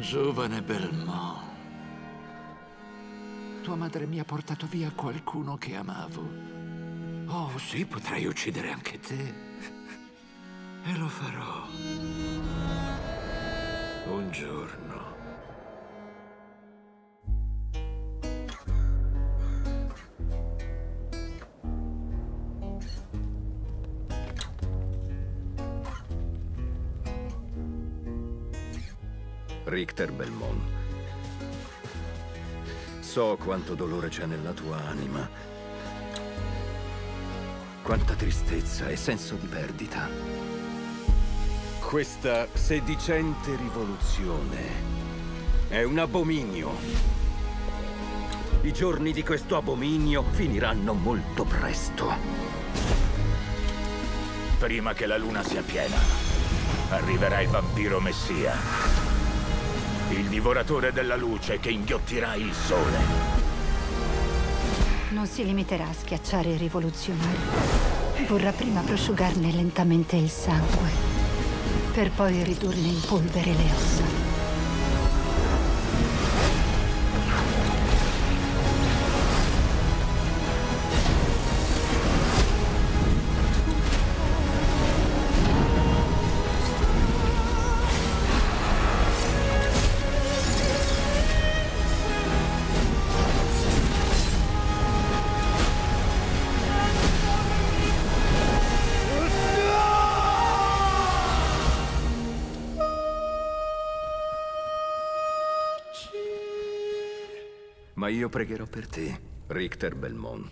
Giovane Belmont. Tua madre mi ha portato via qualcuno che amavo. Oh, sì, potrei uccidere anche te. E lo farò. Un giorno. Richter Belmont. So quanto dolore c'è nella tua anima. Quanta tristezza e senso di perdita. Questa sedicente rivoluzione è un abominio. I giorni di questo abominio finiranno molto presto. Prima che la luna sia piena, arriverà il vampiro messia. Il divoratore della luce che inghiottirà il sole. Non si limiterà a schiacciare i rivoluzionari. Vorrà prima prosciugarne lentamente il sangue, per poi ridurne in polvere le ossa. Ma io pregherò per te, Richter Belmont.